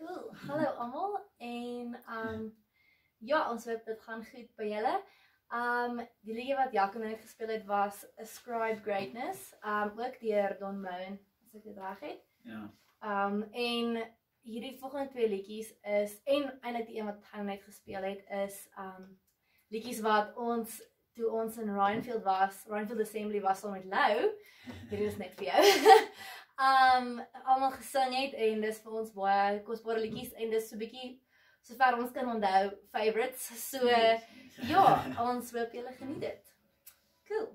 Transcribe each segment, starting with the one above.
hallo almal en um ja, ons hoop dit gaan goed by julle. Um die liedjie wat Jaco net gespeel het was Ascribe Greatness, um ook deur Don Moen, as ek dit reg het. Ja. Um en hierdie volgende twee liedjies is en eintlik die een wat hy net gespeel het is um liedjies wat ons toe ons in Ryanfield was, Ryanfield Assembly was saam met Lou. Hierdie is net vir jou. um almal gesing het en dis vir ons baie kosbare liedjies en dis so bietjie sover ons kan onthou favorites. So ja, ons hoop julle geniet dit. Cool.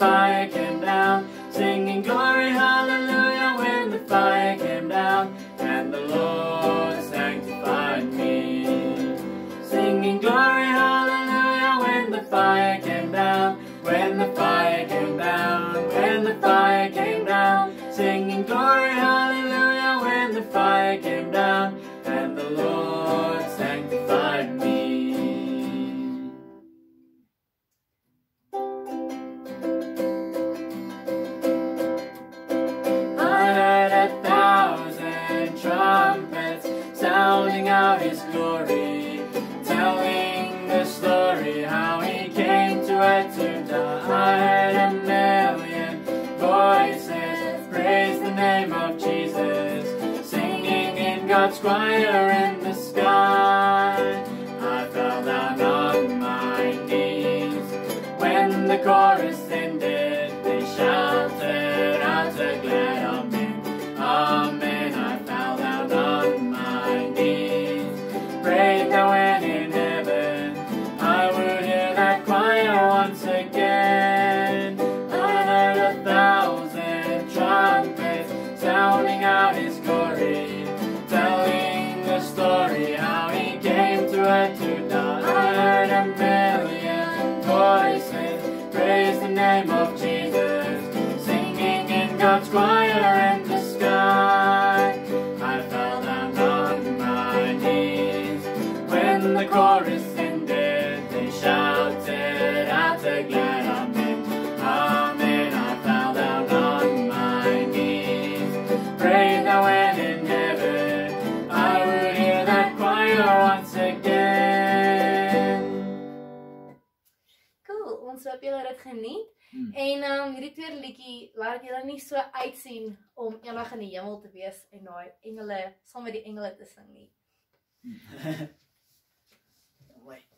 I can. To die. I heard a million voices praise the name of Jesus, singing in God's choir in the sky. julle dit geniet. Hmm. En um hierdie tweede liedjie laat julle nie so uitsien om ewig in die hemel te wees en daai engele saam met die engele te sing nie. Hmm. Wait.